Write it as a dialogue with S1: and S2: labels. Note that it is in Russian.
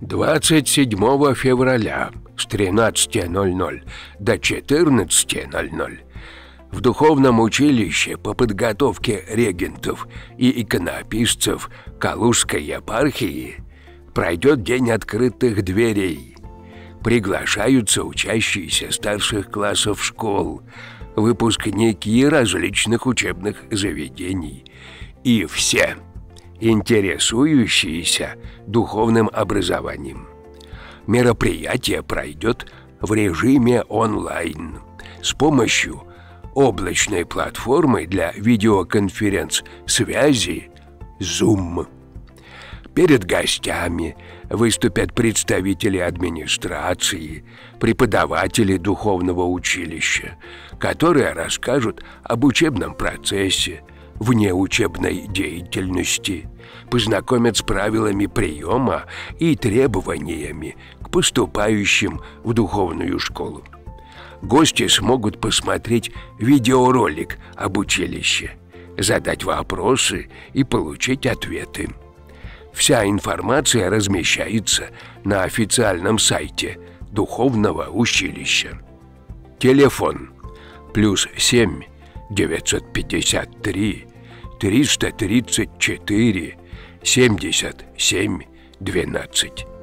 S1: 27 февраля с 13.00 до 14.00 в духовном училище по подготовке регентов и иконописцев Калужской епархии пройдет День открытых дверей. Приглашаются учащиеся старших классов школ, выпускники различных учебных заведений и все интересующиеся духовным образованием. Мероприятие пройдет в режиме онлайн с помощью облачной платформы для видеоконференц-связи Zoom. Перед гостями выступят представители администрации, преподаватели духовного училища, которые расскажут об учебном процессе, внеучебной деятельности, познакомят с правилами приема и требованиями к поступающим в духовную школу. Гости смогут посмотреть видеоролик об училище, задать вопросы и получить ответы. Вся информация размещается на официальном сайте Духовного училища. Телефон плюс 7 953 334 77 12.